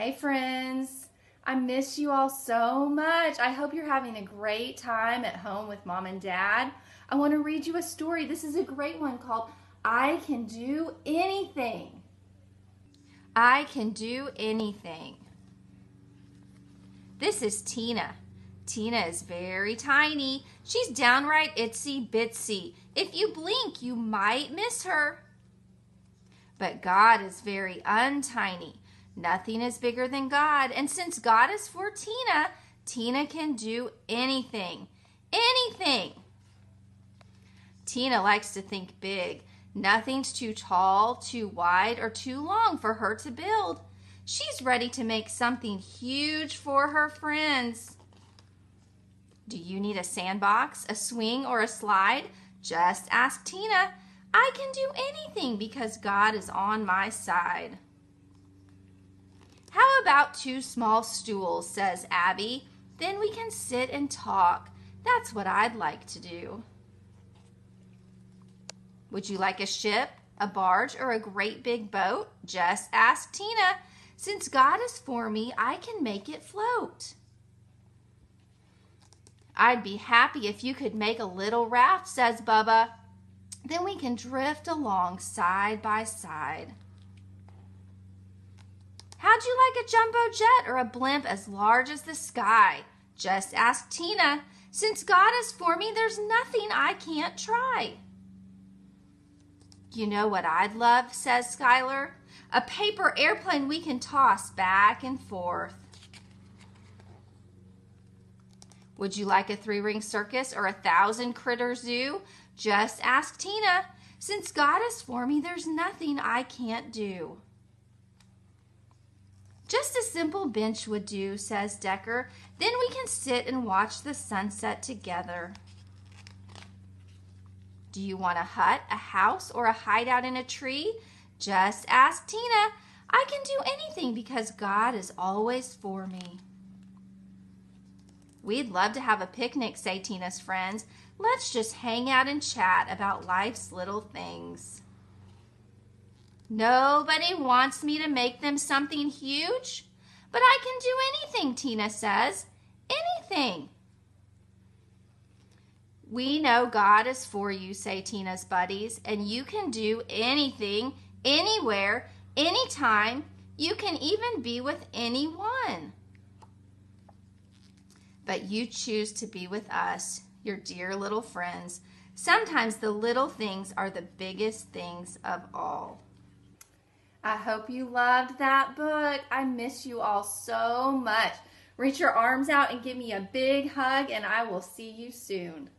Hey friends, I miss you all so much. I hope you're having a great time at home with mom and dad. I want to read you a story. This is a great one called I Can Do Anything. I Can Do Anything. This is Tina. Tina is very tiny. She's downright itsy bitsy. If you blink, you might miss her. But God is very untiny. Nothing is bigger than God. And since God is for Tina, Tina can do anything. Anything. Tina likes to think big. Nothing's too tall, too wide, or too long for her to build. She's ready to make something huge for her friends. Do you need a sandbox, a swing, or a slide? Just ask Tina. I can do anything because God is on my side. About two small stools, says Abby. Then we can sit and talk. That's what I'd like to do. Would you like a ship, a barge, or a great big boat? Just ask Tina. Since God is for me, I can make it float. I'd be happy if you could make a little raft, says Bubba. Then we can drift along side by side. How'd you like a jumbo jet or a blimp as large as the sky? Just ask Tina. Since God is for me, there's nothing I can't try. You know what I'd love, says Skylar? A paper airplane we can toss back and forth. Would you like a three ring circus or a thousand critter zoo? Just ask Tina. Since God is for me, there's nothing I can't do. Just a simple bench would do, says Decker. Then we can sit and watch the sunset together. Do you want a hut, a house, or a hideout in a tree? Just ask Tina. I can do anything because God is always for me. We'd love to have a picnic, say Tina's friends. Let's just hang out and chat about life's little things. Nobody wants me to make them something huge, but I can do anything, Tina says. Anything. We know God is for you, say Tina's buddies, and you can do anything, anywhere, anytime. You can even be with anyone. But you choose to be with us, your dear little friends. Sometimes the little things are the biggest things of all. I hope you loved that book. I miss you all so much. Reach your arms out and give me a big hug, and I will see you soon.